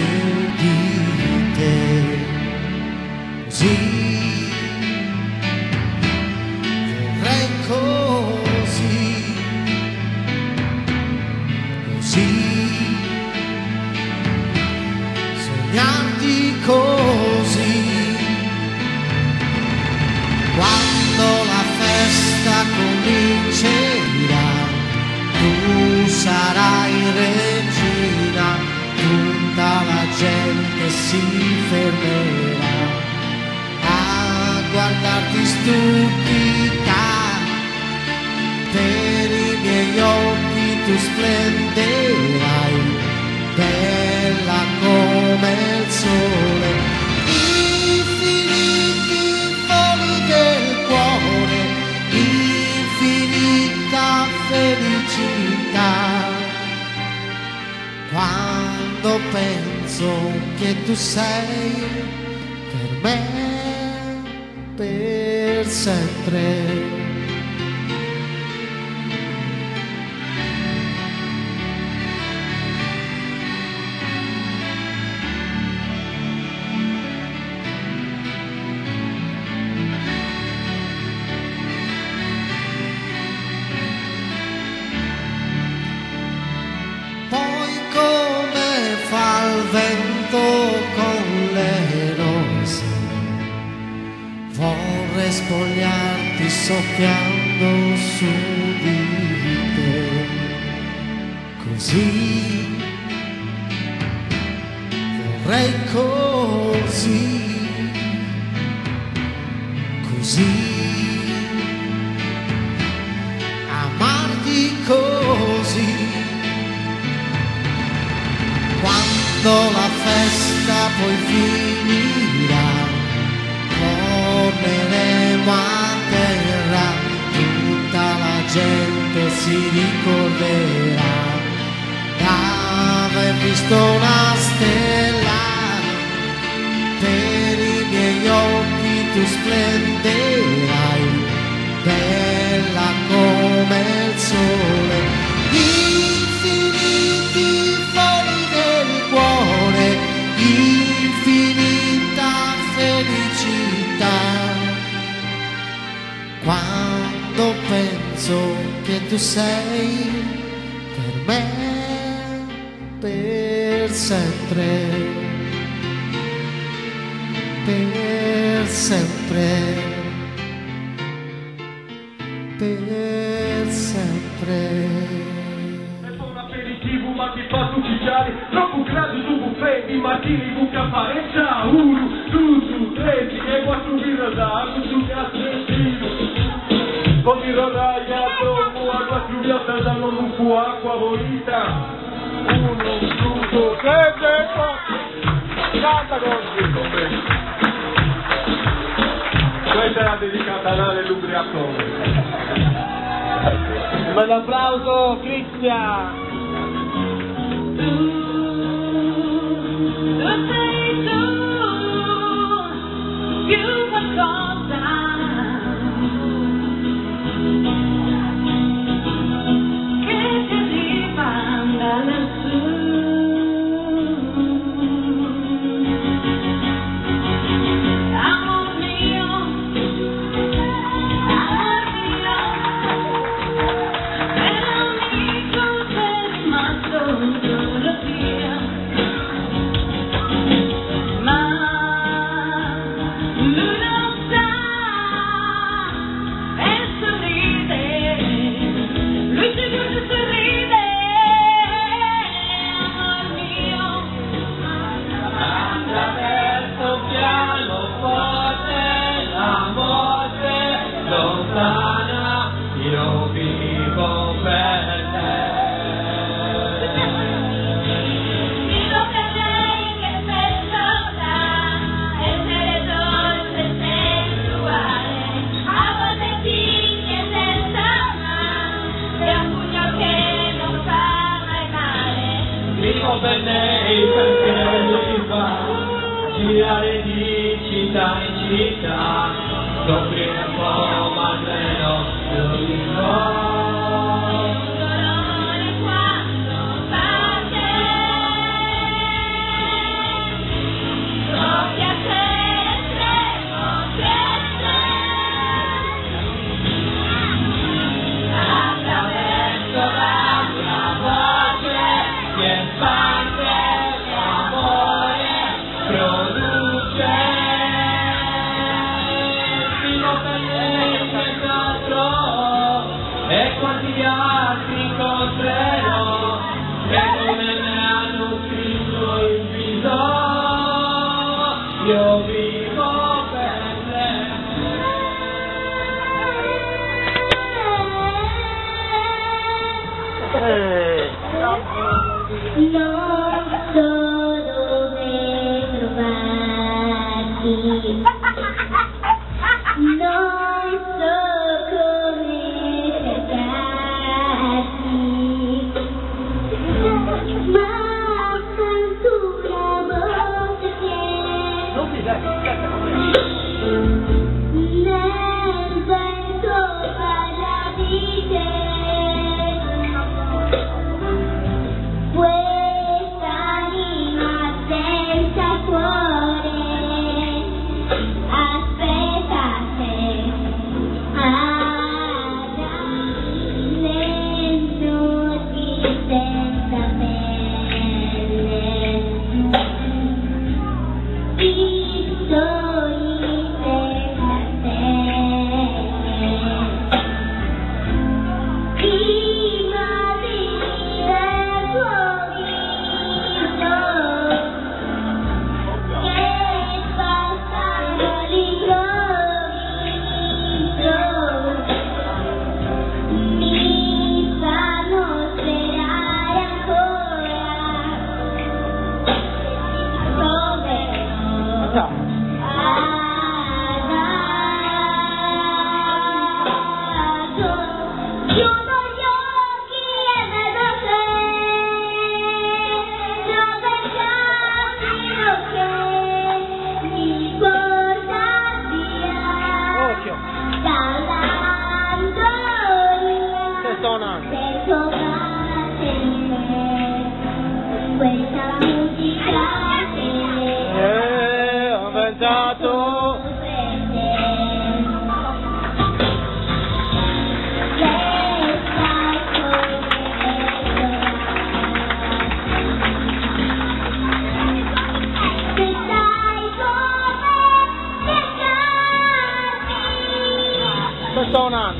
infinito posarsi su di te. Stupida. Per i miei occhi tu splenderai, bella come il sole. Infiniti voli del cuore, infinita felicità. Quando penso che tu sei per me sempre. Vento con le rose, vorrei spogliarti soffiando su di te, così vorrei così, così amarti così. Quando la festa poi finirà, torneremo a terra, tutta la gente si ricorderà. D'aver visto una stella, per i miei occhi tu splenderai, sei per me per sempre, per sempre, per sempre. È un aperitivo ma ti fa ufficiali Troppo gradi su buffet, i martini buca pareccia Uno, due, tre, e quattro birra da su cazzo e tiro Con il ragazzo, acqua fluviata da non un po' acqua volita Uno, due, tre, quattro. Canta così. Questa era dedicata all'Ale l'ubriacone. Un bel applauso Cristian! Lo sei tu, Lei perché mi fa girare di città in città, soffrire un po' ma almeno lo vivo. you'll be I dato What's going on?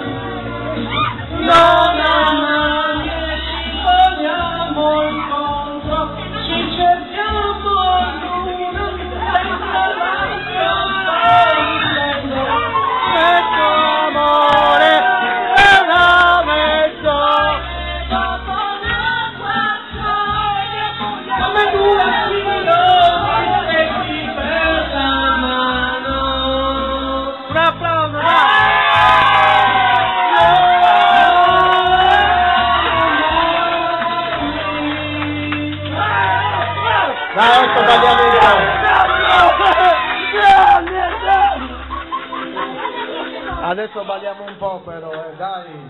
Adesso balliamo un po' però, eh, dai!